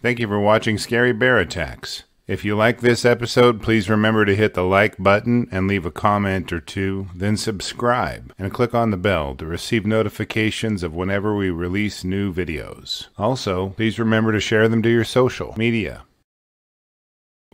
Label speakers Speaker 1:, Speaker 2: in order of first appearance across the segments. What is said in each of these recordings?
Speaker 1: Thank you for watching Scary Bear Attacks. If you like this episode, please remember to hit the like button and leave a comment or two, then subscribe and click on the bell to receive notifications of whenever we release new videos. Also, please remember to share them to your social media.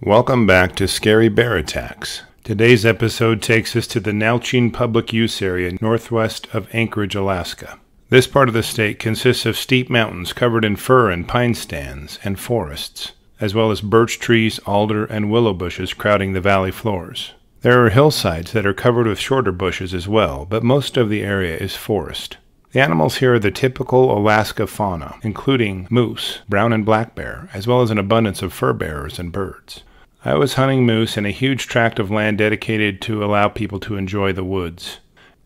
Speaker 1: Welcome back to Scary Bear Attacks. Today's episode takes us to the Nalchine Public Use Area northwest of Anchorage, Alaska. This part of the state consists of steep mountains covered in fir and pine stands and forests, as well as birch trees, alder, and willow bushes crowding the valley floors. There are hillsides that are covered with shorter bushes as well, but most of the area is forest. The animals here are the typical Alaska fauna, including moose, brown and black bear, as well as an abundance of fur bearers and birds. I was hunting moose in a huge tract of land dedicated to allow people to enjoy the woods.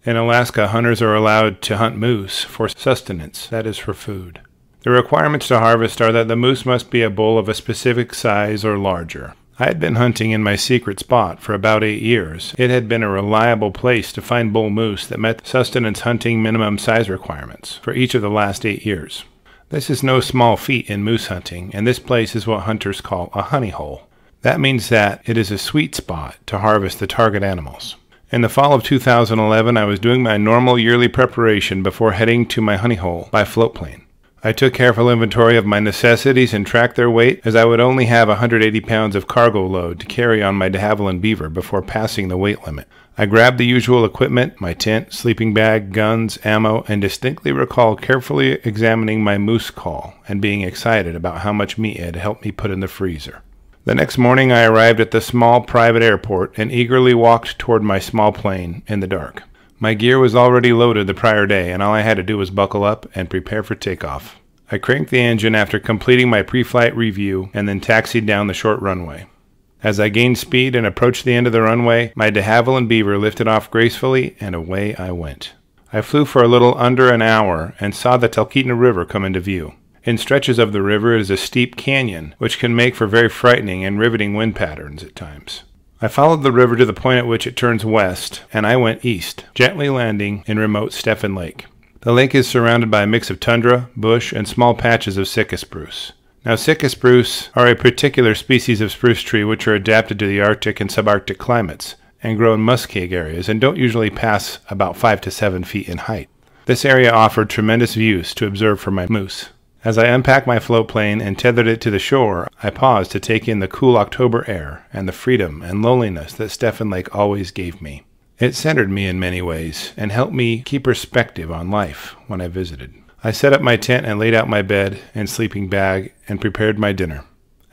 Speaker 1: In Alaska, hunters are allowed to hunt moose for sustenance, that is, for food. The requirements to harvest are that the moose must be a bull of a specific size or larger. I had been hunting in my secret spot for about eight years. It had been a reliable place to find bull moose that met sustenance hunting minimum size requirements for each of the last eight years. This is no small feat in moose hunting, and this place is what hunters call a honey hole. That means that it is a sweet spot to harvest the target animals. In the fall of 2011, I was doing my normal yearly preparation before heading to my honey hole by float plane. I took careful inventory of my necessities and tracked their weight, as I would only have 180 pounds of cargo load to carry on my de Havilland Beaver before passing the weight limit. I grabbed the usual equipment my tent, sleeping bag, guns, ammo, and distinctly recall carefully examining my moose call and being excited about how much meat it had helped me put in the freezer. The next morning I arrived at the small private airport and eagerly walked toward my small plane in the dark. My gear was already loaded the prior day, and all I had to do was buckle up and prepare for takeoff. I cranked the engine after completing my pre flight review and then taxied down the short runway. As I gained speed and approached the end of the runway, my de Havilland Beaver lifted off gracefully, and away I went. I flew for a little under an hour and saw the Talkeetna River come into view. In stretches of the river is a steep canyon, which can make for very frightening and riveting wind patterns at times. I followed the river to the point at which it turns west, and I went east, gently landing in remote Stephan Lake. The lake is surrounded by a mix of tundra, bush, and small patches of sitka spruce. Now, sitka spruce are a particular species of spruce tree which are adapted to the Arctic and subarctic climates and grow in muskeg areas and don't usually pass about 5 to 7 feet in height. This area offered tremendous views to observe for my moose. As I unpacked my float plane and tethered it to the shore, I paused to take in the cool October air and the freedom and loneliness that Stephan Lake always gave me. It centered me in many ways and helped me keep perspective on life when I visited. I set up my tent and laid out my bed and sleeping bag and prepared my dinner.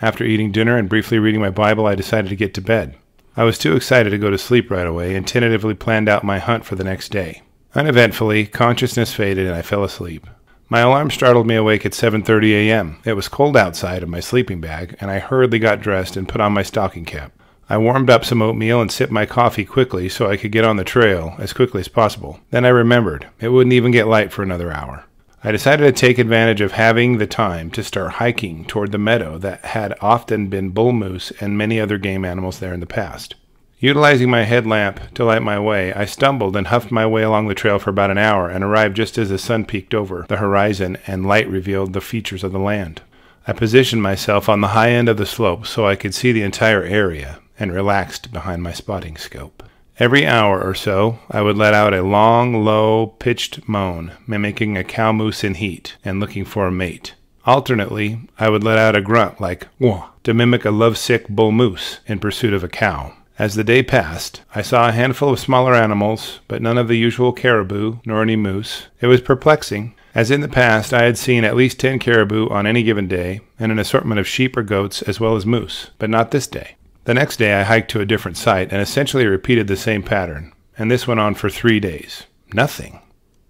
Speaker 1: After eating dinner and briefly reading my Bible, I decided to get to bed. I was too excited to go to sleep right away and tentatively planned out my hunt for the next day. Uneventfully, consciousness faded and I fell asleep. My alarm startled me awake at 7:30 a.m. It was cold outside in my sleeping bag, and I hurriedly got dressed and put on my stocking cap. I warmed up some oatmeal and sipped my coffee quickly so I could get on the trail as quickly as possible. Then I remembered it wouldn't even get light for another hour. I decided to take advantage of having the time to start hiking toward the meadow that had often been bull moose and many other game animals there in the past. Utilizing my headlamp to light my way, I stumbled and huffed my way along the trail for about an hour and arrived just as the sun peeked over the horizon and light revealed the features of the land. I positioned myself on the high end of the slope so I could see the entire area and relaxed behind my spotting scope. Every hour or so, I would let out a long, low pitched moan, mimicking a cow moose in heat and looking for a mate. Alternately, I would let out a grunt like wah to mimic a lovesick bull moose in pursuit of a cow. As the day passed, I saw a handful of smaller animals, but none of the usual caribou nor any moose. It was perplexing, as in the past I had seen at least ten caribou on any given day, and an assortment of sheep or goats as well as moose, but not this day. The next day I hiked to a different site and essentially repeated the same pattern, and this went on for three days. Nothing.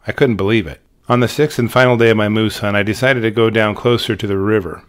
Speaker 1: I couldn't believe it. On the sixth and final day of my moose hunt, I decided to go down closer to the river.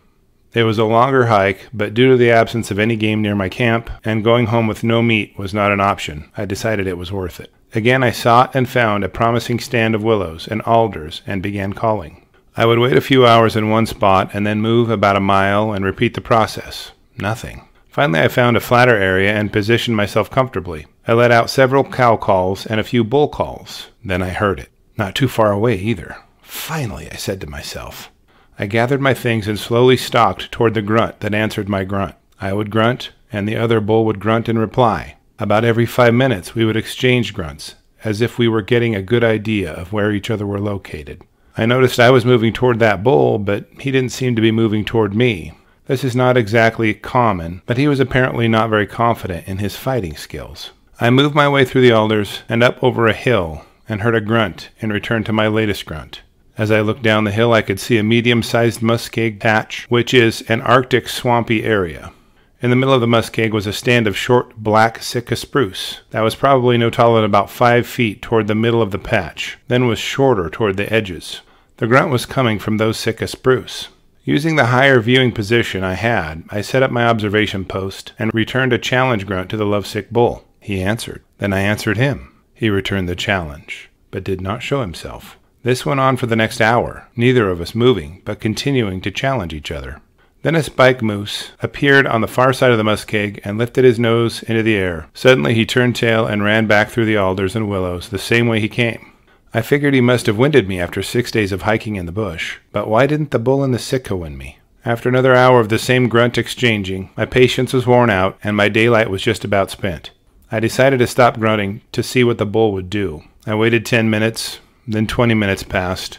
Speaker 1: It was a longer hike, but due to the absence of any game near my camp and going home with no meat was not an option, I decided it was worth it. Again, I sought and found a promising stand of willows and alders and began calling. I would wait a few hours in one spot and then move about a mile and repeat the process. Nothing. Finally, I found a flatter area and positioned myself comfortably. I let out several cow calls and a few bull calls. Then I heard it. Not too far away either. Finally, I said to myself. I gathered my things and slowly stalked toward the grunt that answered my grunt. I would grunt, and the other bull would grunt in reply. About every five minutes, we would exchange grunts, as if we were getting a good idea of where each other were located. I noticed I was moving toward that bull, but he didn't seem to be moving toward me. This is not exactly common, but he was apparently not very confident in his fighting skills. I moved my way through the alders and up over a hill and heard a grunt and returned to my latest grunt. As I looked down the hill, I could see a medium sized muskeg patch, which is an Arctic swampy area. In the middle of the muskeg was a stand of short black Sitka spruce that was probably no taller than about five feet toward the middle of the patch, then was shorter toward the edges. The grunt was coming from those Sitka spruce. Using the higher viewing position I had, I set up my observation post and returned a challenge grunt to the lovesick bull. He answered. Then I answered him. He returned the challenge, but did not show himself. This went on for the next hour, neither of us moving, but continuing to challenge each other. Then a spike moose appeared on the far side of the muskeg and lifted his nose into the air. Suddenly he turned tail and ran back through the alders and willows the same way he came. I figured he must have winded me after six days of hiking in the bush, but why didn't the bull in the Sitka wind me? After another hour of the same grunt exchanging, my patience was worn out and my daylight was just about spent. I decided to stop grunting to see what the bull would do. I waited ten minutes, then twenty minutes passed.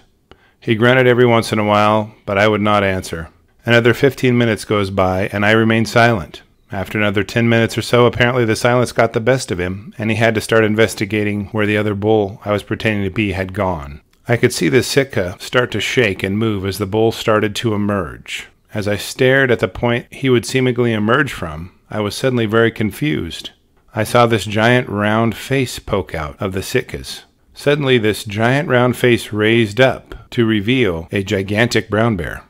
Speaker 1: He grunted every once in a while, but I would not answer. Another 15 minutes goes by, and I remain silent. After another 10 minutes or so, apparently the silence got the best of him, and he had to start investigating where the other bull I was pretending to be had gone. I could see the Sitka start to shake and move as the bull started to emerge. As I stared at the point he would seemingly emerge from, I was suddenly very confused. I saw this giant round face poke out of the Sitkas. Suddenly, this giant round face raised up to reveal a gigantic brown bear.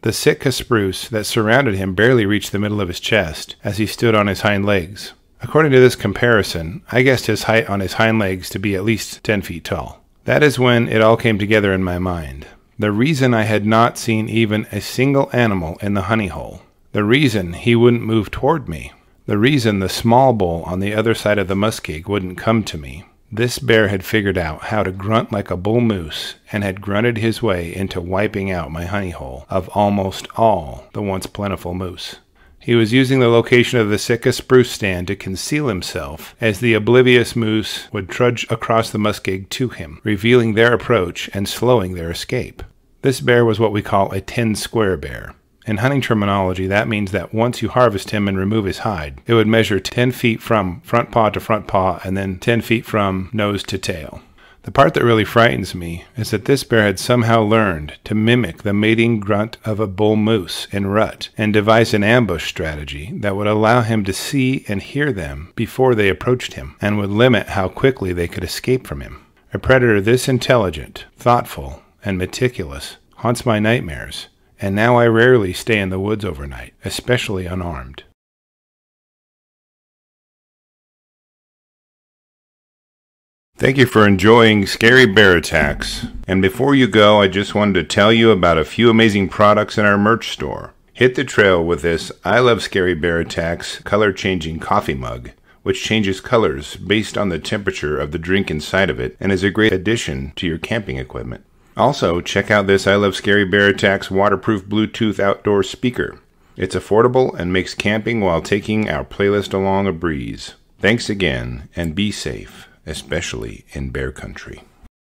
Speaker 1: The Sitka spruce that surrounded him barely reached the middle of his chest as he stood on his hind legs. According to this comparison, I guessed his height on his hind legs to be at least 10 feet tall. That is when it all came together in my mind. The reason I had not seen even a single animal in the honey hole. The reason he wouldn't move toward me. The reason the small bull on the other side of the muskeg wouldn't come to me. This bear had figured out how to grunt like a bull moose and had grunted his way into wiping out my honey hole of almost all the once plentiful moose. He was using the location of the Sitka spruce stand to conceal himself as the oblivious moose would trudge across the muskeg to him, revealing their approach and slowing their escape. This bear was what we call a 10 square bear. In hunting terminology, that means that once you harvest him and remove his hide, it would measure 10 feet from front paw to front paw and then 10 feet from nose to tail. The part that really frightens me is that this bear had somehow learned to mimic the mating grunt of a bull moose in rut and devise an ambush strategy that would allow him to see and hear them before they approached him and would limit how quickly they could escape from him. A predator this intelligent, thoughtful, and meticulous haunts my nightmares and now I rarely stay in the woods overnight, especially unarmed. Thank you for enjoying Scary Bear Attacks. And before you go, I just wanted to tell you about a few amazing products in our merch store. Hit the trail with this I Love Scary Bear Attacks color changing coffee mug, which changes colors based on the temperature of the drink inside of it and is a great addition to your camping equipment. Also, check out this I Love Scary Bear Attacks waterproof Bluetooth outdoor speaker. It's affordable and makes camping while taking our playlist along a breeze. Thanks again, and be safe, especially in bear country.